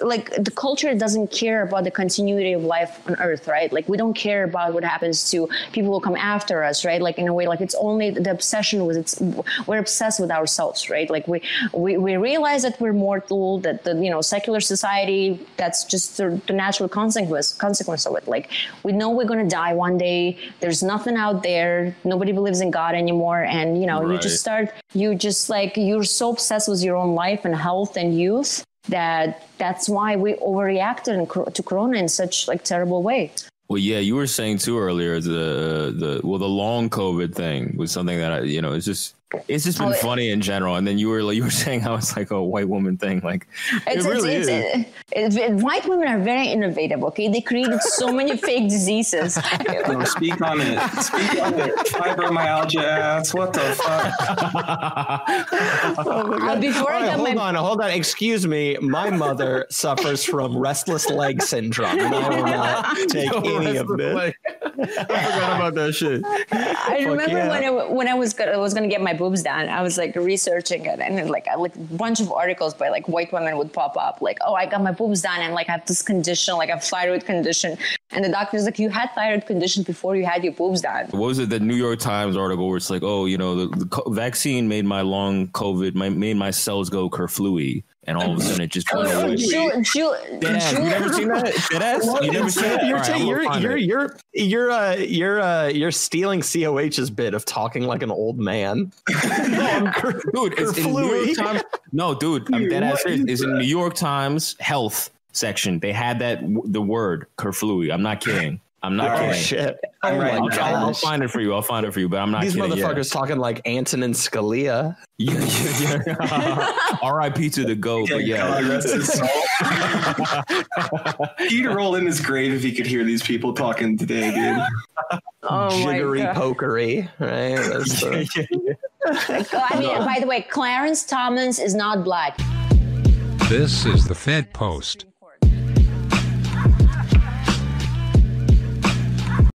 like the culture doesn't care about the continuity of life on earth right? Like we don't care about what happens to people who come after us right? Like in a way like it's only the obsession with it's we're obsessed with ourselves right? Like we we, we realize that we're mortal that the you know secular society that's just the, the natural consequence consequence of it. Like we know we're going to die one day. There's nothing out there. Nobody believes in god anymore. And you know right. you just start you just like you're so obsessed with your own life and health and youth that that's why we overreacted to corona in such like terrible way. Well yeah you were saying too earlier the the well the long covid thing was something that I, you know it's just it's just been oh, funny in general, and then you were you were saying how it's like a white woman thing. Like it's, it really it's, is. It's, it, white women are very innovative. Okay, they created so many fake diseases. no, speak on it. Speak on it. Fibromyalgia ass. What the fuck? oh uh, before right, I got hold my... on, hold on. Excuse me. My mother suffers from restless leg syndrome, and I will not take any of this. I forgot about that shit. I Fuck remember yeah. when I when I was I was gonna get my boobs done, I was like researching it, and like I, like a bunch of articles by like white women would pop up, like, oh, I got my boobs done, and like I have this condition, like a thyroid condition, and the doctor's like, you had thyroid condition before you had your boobs done. What was it? The New York Times article where it's like, oh, you know, the, the vaccine made my long COVID, my, made my cells go kerflooey and all of a sudden it just went away. Ju- Ju- Deadass. You never seen that? Deadass? You never seen that? You're, right, you're, you're, you're, you're, uh, you're, uh, you're stealing COH's bit of talking like an old man. no, dude, it's in New York Times. No, dude, I'm dead ass serious. It's in New York Times health section. They had that the word kerflooey. I'm not kidding. I'm not oh, kidding. Shit. Oh I'm right. I'll, I'll, I'll, find it for you. I'll find it for you, but I'm not These kidding. motherfuckers talking like Antonin Scalia. Yeah, yeah, yeah. R.I.P. to the GOAT, but yeah. He'd roll in his grave if he could hear these people talking today, dude. Oh Jiggery pokery, right? The... I mean, by the way, Clarence Thomas is not black. This is the Fed Post